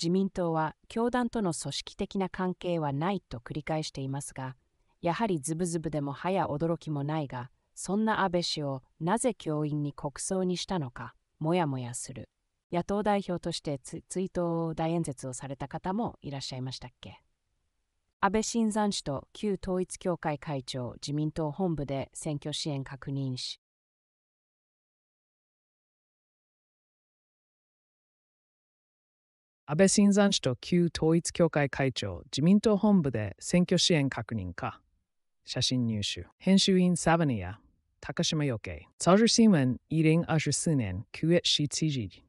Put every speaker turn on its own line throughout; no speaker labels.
自民党は教団との組織的な関係はないと繰り返していますが、やはりズブズブでも早驚きもないが、そんな安倍氏をなぜ教員に国葬にしたのか、もやもやする。野党代表として追悼大演説をされた方もいらっしゃいましたっけ安倍晋三氏と旧統一教会会長自民党本部で選挙支援確認し
安倍晋三氏と旧統一教会会長自民党本部で選挙支援確認か写真入手編集員サバニア高島余計朝日新聞2024年9月7日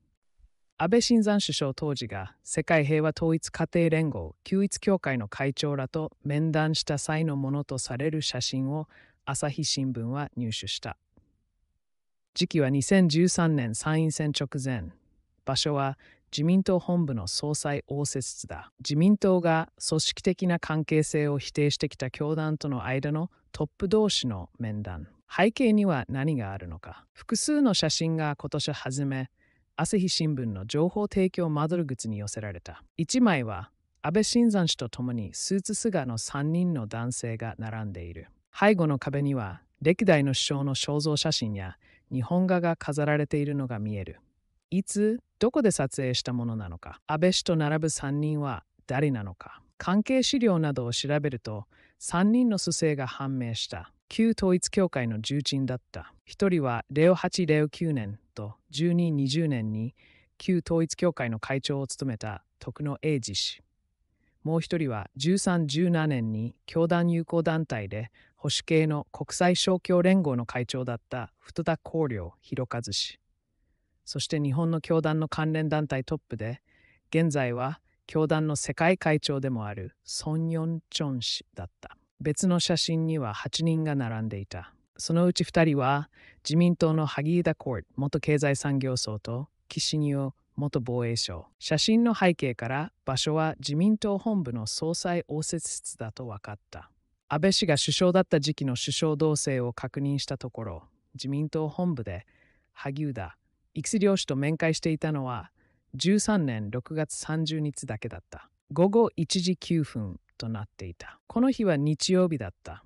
安倍晋三首相当時が世界平和統一家庭連合旧一協会の会長らと面談した際のものとされる写真を朝日新聞は入手した。時期は2013年参院選直前。場所は自民党本部の総裁応接室だ。自民党が組織的な関係性を否定してきた教団との間のトップ同士の面談。背景には何があるのか。複数の写真が今年初め、朝日新聞の情報提供窓口に寄せられた。1枚は安倍晋三氏と共にスーツ姿の3人の男性が並んでいる。背後の壁には歴代の首相の肖像写真や日本画が飾られているのが見える。いつ、どこで撮影したものなのか、安倍氏と並ぶ3人は誰なのか、関係資料などを調べると3人の不正が判明した。旧統一教会の重鎮だった。1人はレオ8レオ9年と1220年に旧統一教会の会長を務めた徳野英二氏。もう1人は1317年に教団友好団体で保守系の国際勝共連合の会長だった太田光良弘和氏。そして日本の教団の関連団体トップで現在は教団の世界会長でもあるソン・ヨンチョン氏だった。別の写真には8人が並んでいた。そのうち2人は自民党の萩生田コー元経済産業省と岸仁夫元防衛省。写真の背景から場所は自民党本部の総裁応接室だと分かった。安倍氏が首相だった時期の首相動静を確認したところ、自民党本部で萩生田、生両氏と面会していたのは13年6月30日だけだった。午後1時9分となっていた。この日は日曜日だった。